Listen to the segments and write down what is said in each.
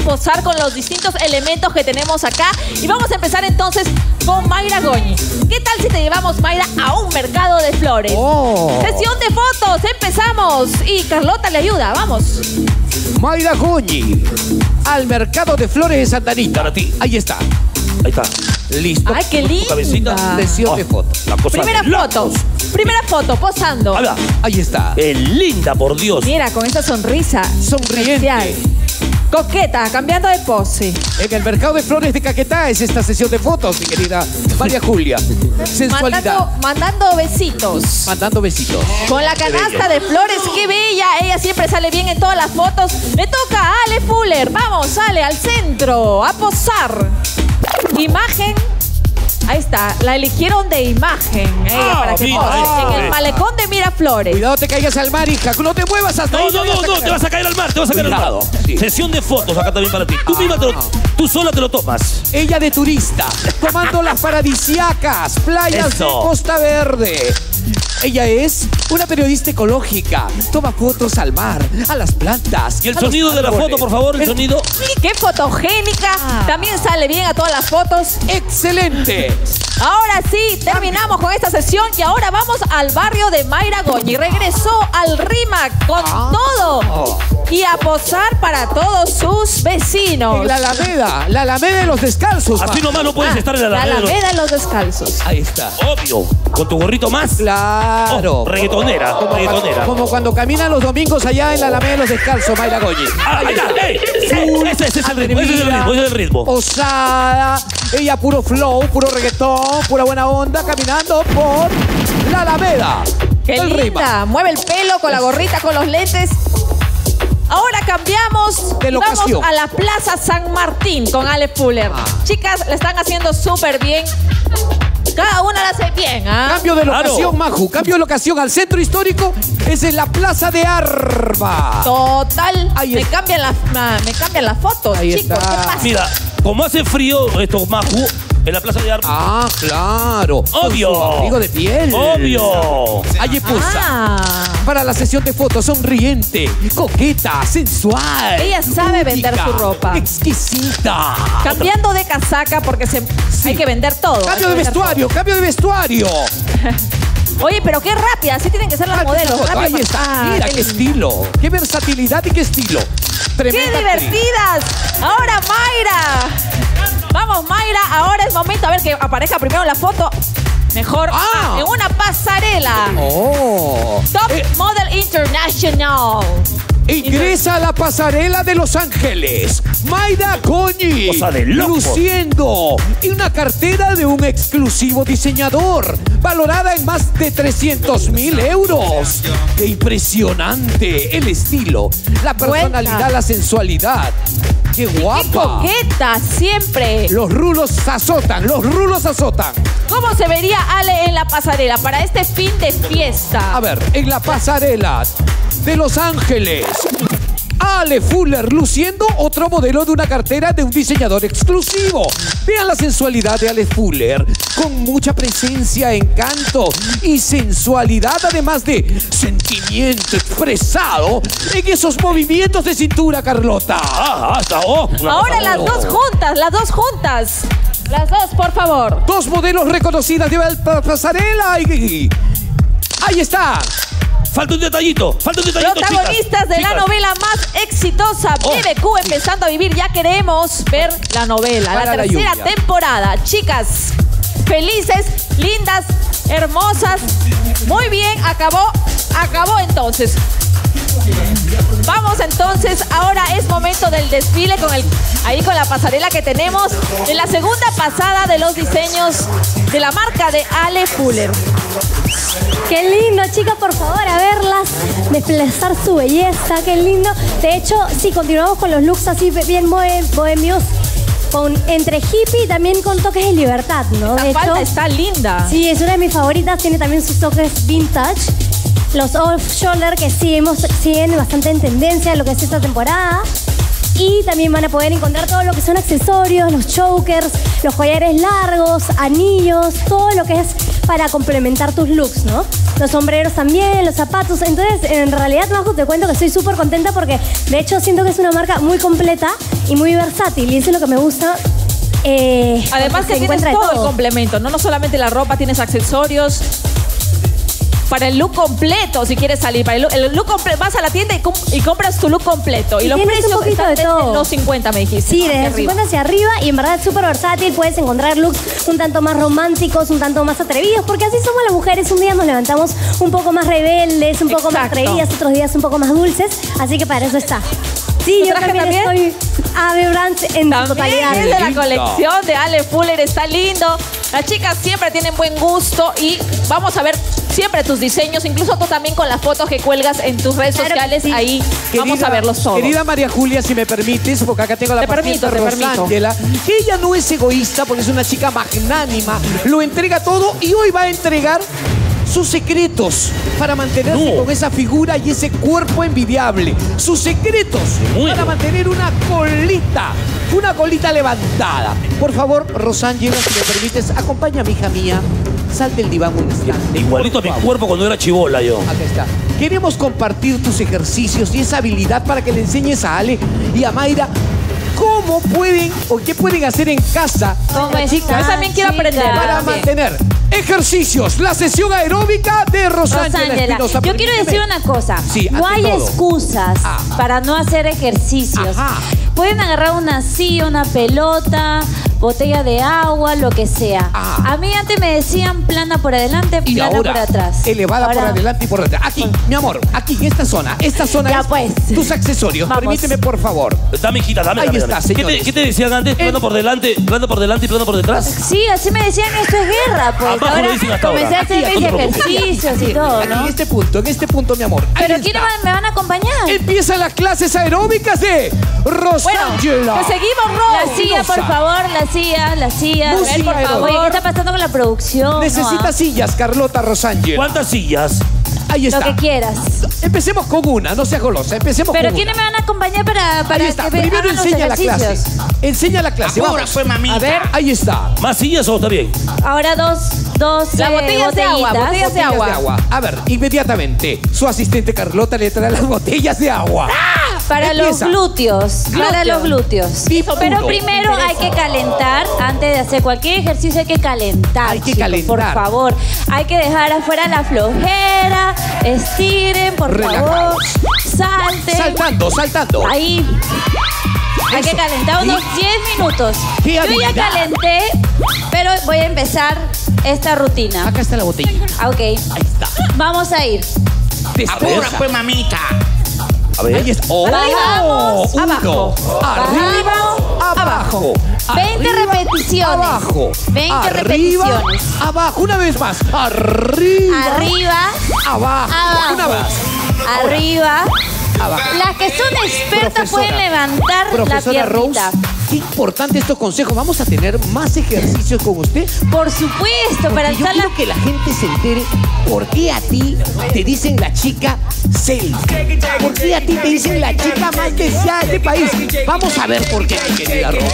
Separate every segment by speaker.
Speaker 1: posar con los distintos elementos que tenemos acá. Y vamos a empezar entonces con Mayra Goñi. ¿Qué tal si te llevamos, Mayra, a un mercado de flores?
Speaker 2: Oh.
Speaker 1: Sesión de fotos, empezamos. Y Carlota le ayuda, vamos.
Speaker 2: Mayra Goñi, al mercado de flores de Santa Anita.
Speaker 3: Para ti.
Speaker 2: Ahí está.
Speaker 3: Ahí está.
Speaker 2: Listo.
Speaker 1: Ay, qué linda.
Speaker 2: Sesión de
Speaker 3: Oh,
Speaker 2: fotos.
Speaker 1: Primera
Speaker 3: de
Speaker 1: foto. Primera foto, posando.
Speaker 3: Ahí
Speaker 2: está.
Speaker 3: Qué linda, por Dios.
Speaker 1: Mira, con esa sonrisa.
Speaker 2: Sonriente.
Speaker 1: especial. Coqueta, cambiando de pose.
Speaker 2: En el mercado de flores de Caquetá es esta sesión de fotos, mi querida María Julia. Sensualidad.
Speaker 1: Mandando, mandando besitos.
Speaker 2: Mandando besitos.
Speaker 1: Con la canasta de flores, qué bella. Ella siempre sale bien en todas las fotos. Le toca a Ale Fuller. Vamos, Ale, al centro, a posar. Imagen. Ahí está, la eligieron de imagen. ella,
Speaker 3: Ah,
Speaker 1: para que
Speaker 3: mira,
Speaker 1: pose.
Speaker 3: eh,
Speaker 1: En el
Speaker 3: eh.
Speaker 1: malecón de Miraflores.
Speaker 2: Cuidado, te caigas al mar, hija. No te muevas hasta
Speaker 3: No,
Speaker 2: ahí.
Speaker 3: no, no,
Speaker 2: a
Speaker 3: no,
Speaker 2: caer.
Speaker 3: te vas a caer al mar, te vas a caer al mar.
Speaker 2: Sí.
Speaker 3: Sesión de fotos acá también para ti. Tú misma te lo, tú sola te lo tomas.
Speaker 2: Ella de turista, tomando las paradisiacas playas
Speaker 3: Eso.
Speaker 2: de Costa Verde. Ella es una periodista ecológica. Toma fotos al mar, a las plantas.
Speaker 3: Y el sonido de la foto, por favor, el sonido.
Speaker 1: Qué fotogénica.
Speaker 2: Ah.
Speaker 1: También sale bien a todas las fotos.
Speaker 2: ¡Excelente!
Speaker 1: Ahora sí, terminamos con esta sesión y ahora vamos al barrio de Mayra Goñi. Regresó al RIMAC con
Speaker 2: Ah.
Speaker 1: todo y a posar para todos sus vecinos.
Speaker 2: En la Alameda, la Alameda de los descalzos.
Speaker 3: Así nomás no puedes
Speaker 1: Ah,
Speaker 3: estar en la
Speaker 1: la
Speaker 3: Alameda.
Speaker 1: Alameda de los descalzos.
Speaker 2: Ahí está.
Speaker 3: Obvio. Con tu gorrito más.
Speaker 2: Claro.
Speaker 3: Oh, reggaetonera,
Speaker 2: Como,
Speaker 3: reggaetonera.
Speaker 2: cuando, como cuando caminan los domingos allá en la Alameda de los descalzos, Mayra Goñi.
Speaker 3: Ah, ahí está. Ey, ese, ese es el ritmo, ese es el ritmo, ese es el ritmo.
Speaker 2: Osada, ella puro flow, puro reggaetón, pura buena onda, caminando por la Alameda.
Speaker 1: Qué
Speaker 2: del
Speaker 1: linda.
Speaker 2: Rima.
Speaker 1: Mueve el pelo con la gorrita, con los lentes. Ahora cambiamos
Speaker 2: De
Speaker 1: y vamos
Speaker 2: locación.
Speaker 1: a la Plaza San Martín con Ale Fuller.
Speaker 2: Ah.
Speaker 1: Chicas, la están haciendo súper bien. Cada una la hace bien, ¿ah?
Speaker 2: Cambio de
Speaker 3: Claro.
Speaker 2: locación, Maju. Cambio de locación al centro histórico. Es en la Plaza de Arba.
Speaker 1: Total.
Speaker 2: Ahí
Speaker 1: me
Speaker 2: está.
Speaker 1: cambian las me cambian las fotos,
Speaker 2: Ahí
Speaker 1: chicos.
Speaker 2: está.
Speaker 1: ¿Qué pasa?
Speaker 3: Mira, como hace frío esto, Maju, en la plaza de Armas.
Speaker 2: Ah, claro. Con
Speaker 3: Obvio.
Speaker 2: su abrigo de piel.
Speaker 3: Obvio.
Speaker 2: Allí pusa.
Speaker 1: Ah.
Speaker 2: Para la sesión de fotos, sonriente, coqueta, sensual.
Speaker 1: Ella sabe vender su ropa.
Speaker 2: Exquisita.
Speaker 1: Cambiando de casaca porque se, hay que vender todo.
Speaker 2: Cambio de vestuario, cambio de vestuario.
Speaker 1: Oye, pero qué rápida, así tienen que ser las
Speaker 2: Ah,
Speaker 1: modelos. rápido
Speaker 2: Ahí está.
Speaker 1: Ah,
Speaker 2: Mira
Speaker 1: qué
Speaker 2: qué estilo. Qué versatilidad y qué estilo.
Speaker 1: ¡Qué
Speaker 2: Tremenda actriz.
Speaker 1: divertidas! Ahora Mayra. Vamos, Mayra. Ahora es momento a ver que aparezca primero la foto. Mejor
Speaker 2: ah,
Speaker 1: en una pasarela.
Speaker 2: Oh.
Speaker 1: Top
Speaker 2: Eh,
Speaker 1: Model International.
Speaker 2: Ingresa a la pasarela de Los Ángeles. Mayra Goñi.
Speaker 3: Cosa de locos.
Speaker 2: Luciendo en una cartera de un exclusivo diseñador. Valorada en más de 300 mil euros. ¡Qué impresionante! El estilo, la personalidad, la sensualidad. ¡Qué
Speaker 1: ¡Qué
Speaker 2: guapa!
Speaker 1: coqueta! Siempre.
Speaker 2: Los rulos azotan, los rulos azotan.
Speaker 1: ¿Cómo se vería Ale en la pasarela para este fin de fiesta?
Speaker 2: A ver, en la pasarela de Los Ángeles. Ale Fuller luciendo otro modelo de una cartera de un diseñador exclusivo. Vean la sensualidad de Ale Fuller, con mucha presencia, encanto y sensualidad, además de sentimiento expresado en esos movimientos de cintura, Carlota.
Speaker 3: Ah, oh.
Speaker 1: Ahora las dos juntas, las dos juntas. Las dos, por favor.
Speaker 2: Dos modelos reconocidas de la pasarela y... Ahí está.
Speaker 3: Falta un detallito, falta un detallito.
Speaker 1: Protagonistas
Speaker 3: chicas,
Speaker 1: de la novela más exitosa,
Speaker 3: Oh.
Speaker 1: BBQ, empezando a vivir. Ya queremos ver la novela,
Speaker 2: Para
Speaker 1: la
Speaker 2: la
Speaker 1: tercera
Speaker 2: lluvia.
Speaker 1: temporada. Chicas, felices, lindas, hermosas. Muy bien, acabó, acabó entonces. Vamos entonces, ahora es momento del desfile con el ahí con la pasarela que tenemos en la segunda pasada de los diseños de la marca de Ale Fuller.
Speaker 4: Qué lindo, chicas, por favor, a verlas, desplazar su belleza, qué lindo. De hecho, sí, continuamos con los looks así bien bohem- bohemios, con entre hippie y también con toques de libertad, ¿no?
Speaker 1: La
Speaker 4: De
Speaker 1: falda
Speaker 4: hecho,
Speaker 1: está linda.
Speaker 4: sí, es una de mis favoritas, tiene también sus toques vintage. Los off-shoulder que hemos, siguen bastante en tendencia en lo que es esta temporada. Y también van a poder encontrar todo lo que son accesorios, los chokers, los collares largos, anillos, todo lo que es para complementar tus looks, ¿no? Los sombreros también, los zapatos. Entonces, en realidad, Majo, te cuento que estoy súper contenta porque, de hecho, siento que es una marca muy completa y muy versátil. Y eso es lo que me gusta. eh,
Speaker 1: Además que tienes
Speaker 4: de
Speaker 1: todo, el complemento, ¿no? No solamente la ropa, tienes accesorios. Para el look completo, si quieres salir. Para el look, el look comple- vas a la tienda y, com- y compras tu look completo. Y,
Speaker 4: Y
Speaker 1: los precios están
Speaker 4: de todo.
Speaker 1: los 50, me dijiste.
Speaker 4: Sí, desde
Speaker 1: Hacia
Speaker 4: el
Speaker 1: arriba.
Speaker 4: 50 hacia arriba y en verdad es súper versátil. Puedes encontrar looks un tanto más románticos, un tanto más atrevidos, porque así somos las mujeres. Un día nos levantamos un poco más rebeldes, un poco más atrevidas, otros días un poco más dulces. Así que para eso está. Sí,
Speaker 1: ¿Tu
Speaker 4: yo también,
Speaker 1: también?
Speaker 4: estoy Ave en su totalidad.
Speaker 1: es de la colección de Ale Fuller, está lindo. Las chicas siempre tienen buen gusto y vamos a ver siempre tus diseños, incluso tú también con las fotos que cuelgas en tus redes
Speaker 4: Claro
Speaker 1: sociales,
Speaker 4: sí.
Speaker 1: ahí vamos a verlos todos.
Speaker 2: Querida María Julia, si me permites, porque acá tengo la
Speaker 1: Te permito,
Speaker 2: paciente. Rosángela, que ella no es egoísta porque es una chica magnánima, lo entrega todo y hoy va a entregar sus secretos para mantenerse
Speaker 3: No.
Speaker 2: con esa figura y ese cuerpo envidiable. Sus secretos para mantener una colita, una colita levantada. Por favor, Rosángela, si me permites, acompáñame, hija mía. Salte el diván un instante.
Speaker 3: Igualito a mi cuerpo cuando era chivola yo.
Speaker 2: Acá está. Queremos compartir tus ejercicios y esa habilidad para que le enseñes a Ale y a Mayra cómo pueden o qué pueden hacer en casa
Speaker 4: ¿Cómo
Speaker 2: las
Speaker 4: están,
Speaker 2: chicas
Speaker 1: Yo también quiero aprender.
Speaker 2: para
Speaker 1: también.
Speaker 2: mantener ejercicios. La sesión aeróbica de Rosángela
Speaker 5: yo quiero decir una cosa.
Speaker 2: Sí,
Speaker 5: no hay
Speaker 2: todo.
Speaker 5: excusas
Speaker 2: Ah.
Speaker 5: para no hacer ejercicios.
Speaker 2: Ajá.
Speaker 5: Pueden agarrar una silla, una pelota, botella de agua, lo que sea.
Speaker 2: Ah.
Speaker 5: A mí antes me decían plana por adelante,
Speaker 2: Y
Speaker 5: plana
Speaker 2: ahora,
Speaker 5: por atrás.
Speaker 2: elevada por adelante y por detrás. Aquí, mi amor, aquí, en esta zona. Esta zona
Speaker 5: Ya,
Speaker 2: es
Speaker 5: pues.
Speaker 2: tus accesorios.
Speaker 5: Vamos.
Speaker 2: Permíteme, por favor.
Speaker 3: Dame, hijita, dame.
Speaker 2: Ahí
Speaker 3: dame,
Speaker 2: está,
Speaker 3: dame. ¿Qué te,
Speaker 2: señores.
Speaker 3: qué te decían antes? Plano por delante, plano por delante y plano por detrás.
Speaker 5: Sí, así me decían, esto es guerra, pues.
Speaker 3: Abajo
Speaker 5: ahora
Speaker 3: dicen hasta
Speaker 5: comencé
Speaker 3: ahora.
Speaker 5: a hacer
Speaker 3: Aquí,
Speaker 5: mis ejercicios y todo,
Speaker 2: Aquí,
Speaker 5: ¿no?
Speaker 2: en este punto, en este punto, mi amor. Ahí
Speaker 5: Pero
Speaker 2: está.
Speaker 5: ¿quién me van a acompañar?
Speaker 2: Empiezan las clases aeróbicas de
Speaker 1: Bueno,
Speaker 2: Rosángela.
Speaker 1: pues seguimos, Ro.
Speaker 5: La silla, por favor, la silla, la silla.
Speaker 2: Música
Speaker 5: A ver, por favor. Oye, ¿qué está pasando con la producción?
Speaker 2: Necesita
Speaker 5: No, ah.
Speaker 2: sillas, Carlota Rosángela.
Speaker 3: ¿Cuántas sillas?
Speaker 2: Ahí
Speaker 5: Lo
Speaker 2: está.
Speaker 5: que quieras.
Speaker 2: Empecemos con una, no seas golosa. Empecemos
Speaker 5: Pero
Speaker 2: con
Speaker 5: ¿quiénes me van a acompañar para, para
Speaker 2: Ahí está.
Speaker 5: que
Speaker 2: Primero
Speaker 5: hagan los
Speaker 2: enseña la clase. Enseña la clase.
Speaker 6: Ahora fue mamita.
Speaker 1: A ver.
Speaker 2: Ahí está.
Speaker 3: ¿Más sillas o está bien?
Speaker 5: Ahora dos, dos
Speaker 1: Las botellas de agua, botellas de agua.
Speaker 2: A ver, inmediatamente. Su asistente Carlota le trae las botellas de agua.
Speaker 5: Para
Speaker 2: Empieza.
Speaker 5: los glúteos, para los glúteos. Pero primero hay que calentar, antes de hacer cualquier ejercicio hay que calentar.
Speaker 2: Hay que
Speaker 5: chicos,
Speaker 2: calentar.
Speaker 5: Por favor, hay que dejar afuera la flojera, estiren, por
Speaker 2: Relajados.
Speaker 5: favor, salten.
Speaker 2: Saltando, saltando.
Speaker 5: Ahí. Hay
Speaker 2: Eso.
Speaker 5: que calentar unos
Speaker 2: ¿Sí?
Speaker 5: 10 minutos.
Speaker 2: ¡Qué
Speaker 5: Yo ya
Speaker 2: habilidad!
Speaker 5: calenté, pero voy a empezar esta rutina.
Speaker 2: Acá está la botellita.
Speaker 5: Ah, Ok.
Speaker 2: Ahí está.
Speaker 5: Vamos a ir.
Speaker 6: Ahora
Speaker 2: Destreza.
Speaker 6: fue mamita.
Speaker 3: A ver.
Speaker 2: Ahí está. ¡Oh!
Speaker 5: Bajamos,
Speaker 2: Uno.
Speaker 1: abajo.
Speaker 2: Arriba,
Speaker 5: Bajamos,
Speaker 2: abajo.
Speaker 5: 20
Speaker 2: Arriba,
Speaker 5: repeticiones.
Speaker 2: Abajo.
Speaker 5: 20
Speaker 2: Arriba,
Speaker 5: repeticiones.
Speaker 2: Abajo. Una vez más. Arriba.
Speaker 5: Arriba,
Speaker 2: Abajo.
Speaker 5: abajo.
Speaker 2: Una vez.
Speaker 5: Arriba.
Speaker 2: Abajo.
Speaker 5: Las que son expertas
Speaker 2: Profesora,
Speaker 5: pueden levantar la
Speaker 2: Profesora Rose,
Speaker 5: piernita.
Speaker 2: Qué importante estos consejos. Vamos a tener más ejercicios con usted.
Speaker 5: Por supuesto, para
Speaker 2: yo
Speaker 5: alzar la
Speaker 2: quiero que la gente se entere por qué a ti te dicen la chica selfie. ¿Por qué a ti te dicen la chica más deseada de este país? Vamos a ver por qué, mi querida Rose.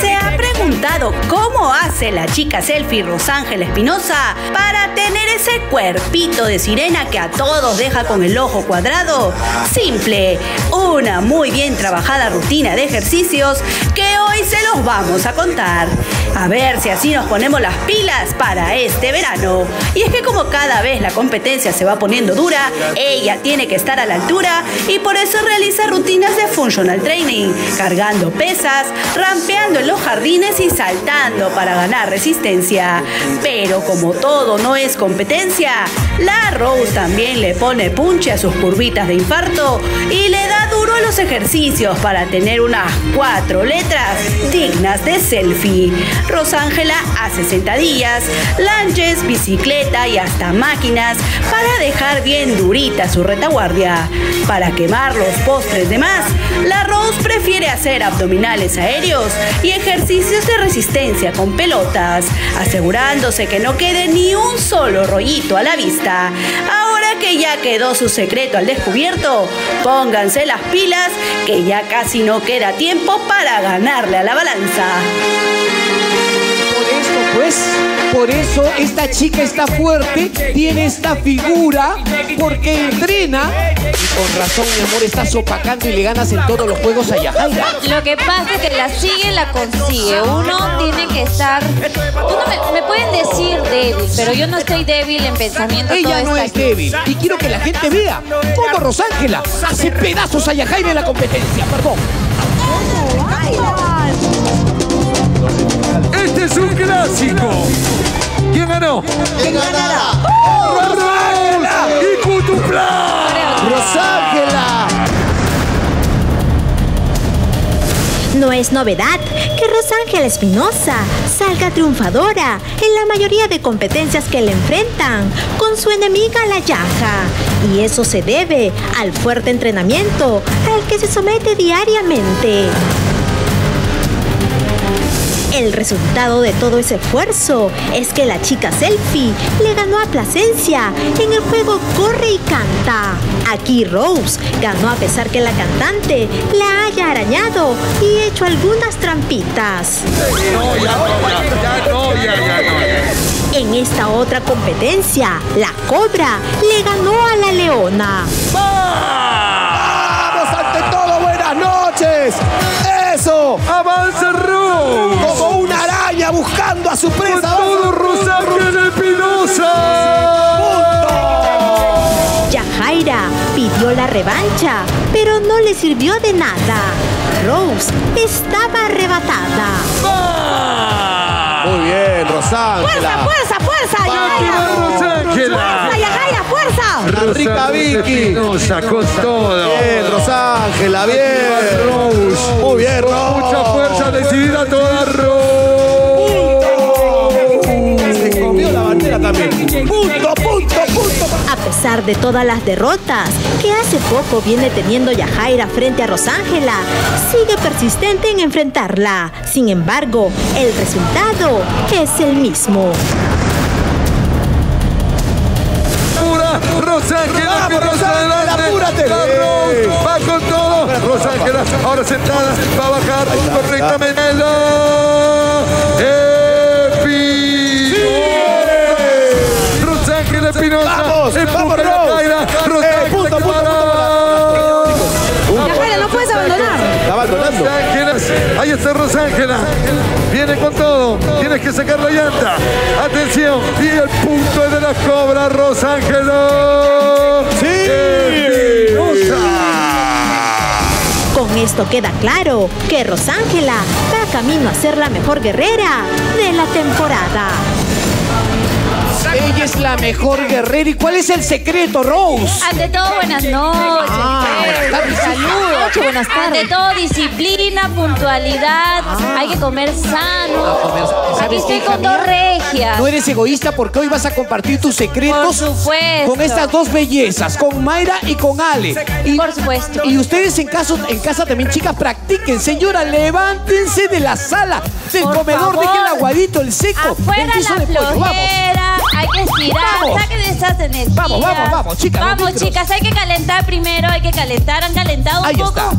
Speaker 7: ¿Se ha preguntado cómo hace la chica selfie Rosángela Espinosa para tener ese cuerpito de sirena que a todos deja con el ojo cuadrado? Simple, una muy bien trabajada rutina de ejercicios que hoy se los vamos a contar. A ver si así nos ponemos las pilas para este verano. Y es que como cada vez la competencia se va poniendo dura, ella tiene que estar a la altura y por eso realiza rutinas de functional training, cargando pesas, rampeando en los jardines y saltando para ganar resistencia. Pero como todo no es competencia, la Rose también le pone punche a sus curvitas de infarto y le da duro los ejercicios para tener unas cuatro letras dignas de selfie. Rosángela hace sentadillas, lunges, bicicleta y hasta máquinas para dejar bien durita su retaguardia. Para quemar los postres de más, la Rose prefiere hacer abdominales aéreos y ejercicios de resistencia con pelotas, asegurándose que no quede ni un solo rollito a la vista. Ahora que ya quedó su secreto al descubierto, pónganse las pilas que ya casi no queda tiempo para ganarle a la balanza.
Speaker 2: Pues. Por eso esta chica está fuerte, tiene esta figura, porque entrena. Y con razón, mi amor, estás opacando y le ganas en todos los juegos a Yajaira.
Speaker 5: Lo que pasa es que la sigue la consigue. Uno tiene que estar. Tú no me, me pueden decir débil, pero yo no estoy débil en pensamiento.
Speaker 2: Ella no es
Speaker 5: aquí.
Speaker 2: débil. Y quiero que la gente vea cómo Rosángela hace pedazos a Yajaira en la competencia. Perdón.
Speaker 6: Este es un clásico. ¿Quién ganó?
Speaker 8: ¿Quién ganará?
Speaker 6: ¡Rosángela! ¡Y Cutuplá!
Speaker 8: ¡Rosángela!
Speaker 9: No es novedad que Rosángela Espinosa salga triunfadora en la mayoría de competencias que le enfrentan con su enemiga la Yaja. Y eso se debe al fuerte entrenamiento al que se somete diariamente. El resultado de todo ese esfuerzo es que la chica selfie le ganó a Plasencia en el juego Corre y Canta. Aquí Rose ganó a pesar que la cantante la haya arañado y hecho algunas trampitas.
Speaker 6: No, ya ya, ya no.
Speaker 9: En esta otra competencia, la Cobra le ganó a la Leona.
Speaker 8: ¡Vamos ante todo! ¡Buenas noches! ¡Eso!
Speaker 6: ¡Avanza Rose!
Speaker 8: Buscando a su
Speaker 6: ¡Con
Speaker 8: presa.
Speaker 6: todo Rosángela Espinosa!
Speaker 9: Yajaira pidió la revancha, pero no le sirvió de nada. Rose estaba arrebatada.
Speaker 8: Muy bien,
Speaker 1: ¡Fuerza,
Speaker 8: Rosángela.
Speaker 1: fuerza, fuerza! ¡Yajaira!
Speaker 6: Rosángela!
Speaker 1: ¡Fuerza, Yajaira, fuerza!
Speaker 8: La rica Vicky.
Speaker 6: Espinosa con todo.
Speaker 8: Bien, Rosángela, bien.
Speaker 6: Rose.
Speaker 8: Muy bien, Rose.
Speaker 6: Mucha fuerza decidida toda
Speaker 9: pesar de todas las derrotas que hace poco viene teniendo Yajaira frente a Rosángela, sigue persistente en enfrentarla. Sin embargo, el resultado es el mismo.
Speaker 6: Pura Rosángela
Speaker 8: apúrate.
Speaker 6: Va con todo. Rosángela ahora sentada va a bajar correctamente. Rosángela. Viene con todo. Tienes que sacar la llanta. Atención. Y el punto es de la cobra, Rosángela.
Speaker 8: Sí.
Speaker 6: Espinosa.
Speaker 9: Con esto queda claro que Rosángela va camino a ser la mejor guerrera de la temporada.
Speaker 2: Ella es la mejor guerrera. ¿Y cuál es el secreto, Rose?
Speaker 5: Ante todo, buenas noches.
Speaker 2: Ah,
Speaker 5: Saludos.
Speaker 1: buenas tardes.
Speaker 5: Ante todo, disciplina, puntualidad. Hay que comer sano.
Speaker 2: A comer- ¿sabes
Speaker 5: Aquí estoy con dos regias.
Speaker 2: No eres egoísta porque hoy vas a compartir tus secretos
Speaker 5: Por supuesto.
Speaker 2: con estas dos bellezas, con Mayra y con Ale. Y,
Speaker 5: Por supuesto.
Speaker 2: Y ustedes en, caso, en casa también, chicas, practiquen. Señora, levántense de la sala, del
Speaker 5: Por
Speaker 2: comedor,
Speaker 5: favor.
Speaker 2: dejen aguadito, el seco,
Speaker 5: Afuera
Speaker 2: el
Speaker 5: la
Speaker 2: pollo. Vamos.
Speaker 5: Hay que estirar,
Speaker 2: Vamos.
Speaker 5: saquen esas energías.
Speaker 2: Vamos, vamos, vamos, chicas,
Speaker 5: Vamos,
Speaker 2: micros.
Speaker 5: chicas, hay que calentar primero, hay que calentar, han calentado un
Speaker 2: Ahí
Speaker 5: poco.
Speaker 2: está.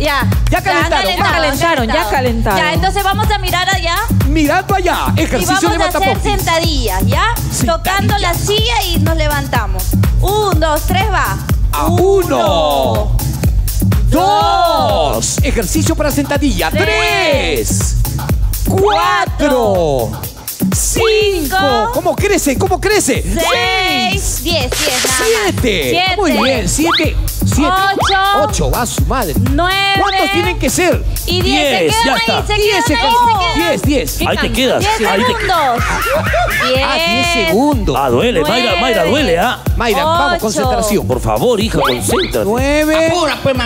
Speaker 5: Ya.
Speaker 2: Ya calentaron,
Speaker 1: ya calentaron, ya calentaron.
Speaker 5: Ya, entonces vamos a mirar allá
Speaker 2: Mirando allá,
Speaker 5: y
Speaker 2: ejercicio
Speaker 5: vamos a hacer sentadillas, ¿ya? Tocando la silla y nos levantamos. Un, dos, tres, va.
Speaker 2: A uno. Dos. Ejercicio para sentadilla. Tres. Cuatro. Cinco. ¿Cómo crece? ¿Cómo crece?
Speaker 5: Seis, diez, diez, nada más.
Speaker 2: Siete.
Speaker 5: Siete.
Speaker 2: Muy bien. Siete. Siete.
Speaker 5: Ocho.
Speaker 2: Ocho. Va su madre.
Speaker 5: Nueve.
Speaker 2: ¿Cuántos tienen que ser?
Speaker 5: Y diez,
Speaker 3: Diez,
Speaker 5: se
Speaker 3: ya
Speaker 5: quedan
Speaker 3: está.
Speaker 5: ahí, se
Speaker 2: Diez,
Speaker 5: quedan ahí,
Speaker 3: te quedas.
Speaker 5: Diez
Speaker 3: Ahí te
Speaker 5: segundos. Diez.
Speaker 2: Ah, diez segundos.
Speaker 3: Ah, duele, Mayra. Mayra, duele, ¿ah?
Speaker 2: Mayra, vamos,
Speaker 5: Ocho.
Speaker 2: concentración.
Speaker 3: Por favor, hija, concéntrate.
Speaker 2: Nueve.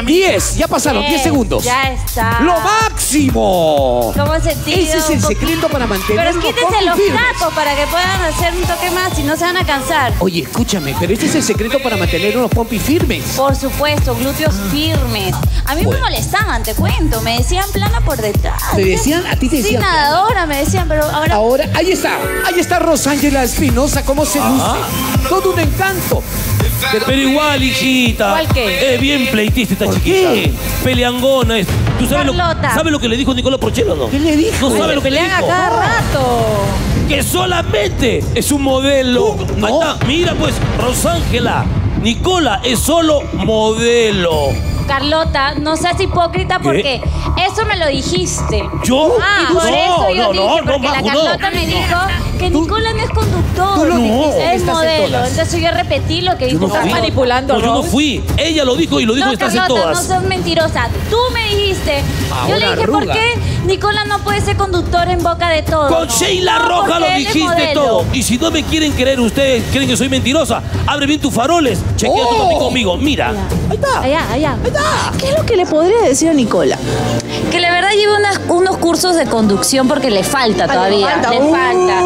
Speaker 2: Diez. Ya pasaron. Diez segundos.
Speaker 5: Ya está.
Speaker 2: ¡Lo máximo!
Speaker 5: ¿Cómo sentido?
Speaker 2: Ese es el secreto para mantener
Speaker 5: Pero quítense los tacos para que puedan hacer un toque más y no se van a cansar.
Speaker 2: Oye, escúchame, pero este es el secreto para mantener unos pompis firmes.
Speaker 5: Por supuesto, glúteos firmes. A mí me molestaban, te cuento. Me decían plana por detrás.
Speaker 2: ¿Te decían? ¿A ti te
Speaker 5: Sí,
Speaker 2: decían?
Speaker 5: nadadora, me decían, pero ahora.
Speaker 2: Ahora, ahí está, ahí está Rosángela Espinosa, cómo se luce. Todo un encanto.
Speaker 3: Pero igual, hijita.
Speaker 1: ¿Igual qué?
Speaker 3: Es bien pleitista esta
Speaker 2: ¿Por
Speaker 3: chiquita.
Speaker 2: qué?
Speaker 3: Peleangona. es- ¿Tú sabes lo,
Speaker 5: Carlota.
Speaker 3: sabes lo que le dijo Nicola Porchela o no? ¿Qué le dijo? No sabe lo que le
Speaker 1: pelean a
Speaker 3: dijo.
Speaker 1: cada rato.
Speaker 3: Que solamente es un modelo. Ahí está. Mira pues, Rosángela. Nicola es solo modelo.
Speaker 5: Carlota, no seas hipócrita porque eso me lo dijiste.
Speaker 3: ¿Yo?
Speaker 5: Ah,
Speaker 3: No,
Speaker 5: por eso yo
Speaker 3: no,
Speaker 5: dije,
Speaker 3: no, no,
Speaker 5: porque la
Speaker 3: no.
Speaker 5: Carlota me dijo que Nicola no es conductor, es
Speaker 3: estás en
Speaker 5: modelo.
Speaker 3: todas.
Speaker 5: Entonces yo repetí lo que dijo
Speaker 3: no.
Speaker 5: Carlota.
Speaker 1: manipulando,
Speaker 3: No, yo no fui. Ella lo dijo y lo dijo
Speaker 5: No,
Speaker 3: estás en
Speaker 5: Carlota, no
Speaker 3: todas.
Speaker 5: seas mentirosa. Tú me dijiste. yo le dije, ¿por qué Nicola no puede ser conductor en boca de todos?
Speaker 3: Con Sheila
Speaker 5: No,
Speaker 3: Roja lo dijiste todo. Y si no me quieren creer ustedes, creen que soy mentirosa, abre bien tus faroles. Chequea
Speaker 1: Oh.
Speaker 3: también conmigo. Mira. Ahí está.
Speaker 5: Allá, allá.
Speaker 10: ¿Qué es lo que le podría decir a Nicola?
Speaker 5: Que la verdad lleva unas- unos cursos de conducción porque le falta todavía.
Speaker 10: falta.
Speaker 5: Le falta.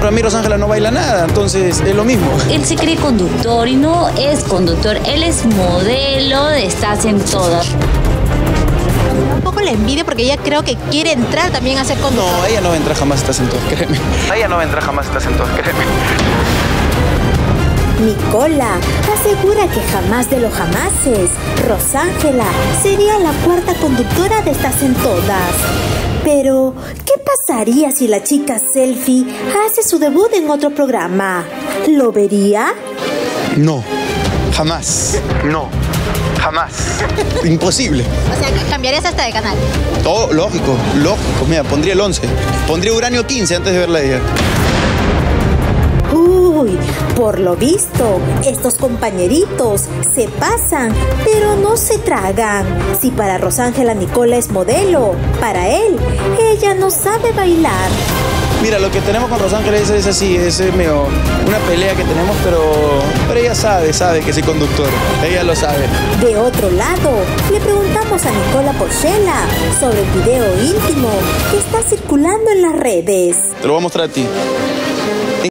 Speaker 7: Para mí Rosángela no baila nada, entonces es lo mismo.
Speaker 5: Él se cree conductor y no es conductor. Él es modelo de Estás en Todas.
Speaker 9: La envidia porque ella creo que quiere entrar también a ser conductor.
Speaker 7: No, ella no va a entrar jamás, estás en todas, créeme. Ella no va a entrar jamás, estás en todas, créeme.
Speaker 9: Nicola asegura que jamás de los jamases, Rosángela sería la cuarta conductora de Estás en Todas. Pero, ¿qué pasaría si la chica selfie hace su debut en otro programa? ¿Lo vería?
Speaker 7: No, jamás. No, jamás. Imposible.
Speaker 9: O sea, que cambiarías hasta de canal.
Speaker 7: Todo lógico, lógico. Mira, pondría el 11. Pondría uranio 15 antes de verla a ella.
Speaker 9: Uy, por lo visto, estos compañeritos se pasan, pero no se tragan. Si para Rosángela Nicola es modelo, para él, ella no sabe bailar.
Speaker 7: Mira, lo que tenemos con Rosángela es, es así, es eh, medio una pelea que tenemos, pero, pero ella sabe, sabe que soy conductor. Ella lo sabe.
Speaker 9: De otro lado, le preguntamos a Nicola Porchela sobre el video íntimo que está circulando en las redes.
Speaker 7: Te lo voy a mostrar a ti.